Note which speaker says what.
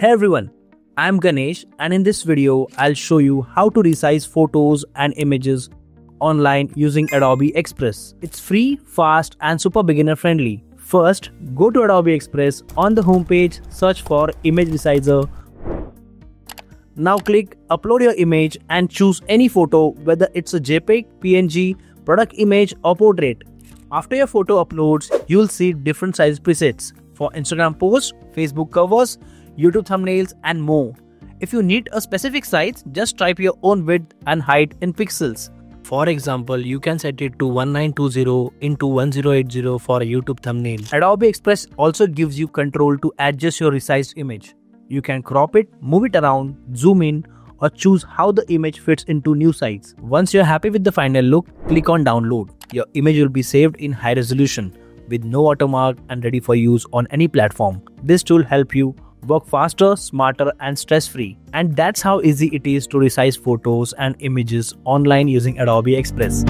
Speaker 1: Hey everyone, I'm Ganesh and in this video I'll show you how to resize photos and images online using Adobe Express. It's free, fast and super beginner friendly. First, go to Adobe Express on the homepage, search for image resizer. Now click upload your image and choose any photo whether it's a JPEG, PNG, product image or portrait. After your photo uploads, you'll see different size presets for Instagram posts, Facebook covers, YouTube thumbnails, and more. If you need a specific size, just type your own width and height in pixels. For example, you can set it to 1920 into 1080 for a YouTube thumbnail. Adobe Express also gives you control to adjust your resized image. You can crop it, move it around, zoom in, or choose how the image fits into new size. Once you're happy with the final look, click on download. Your image will be saved in high resolution with no watermark and ready for use on any platform. This tool help you work faster, smarter, and stress free. And that's how easy it is to resize photos and images online using Adobe Express.